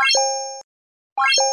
you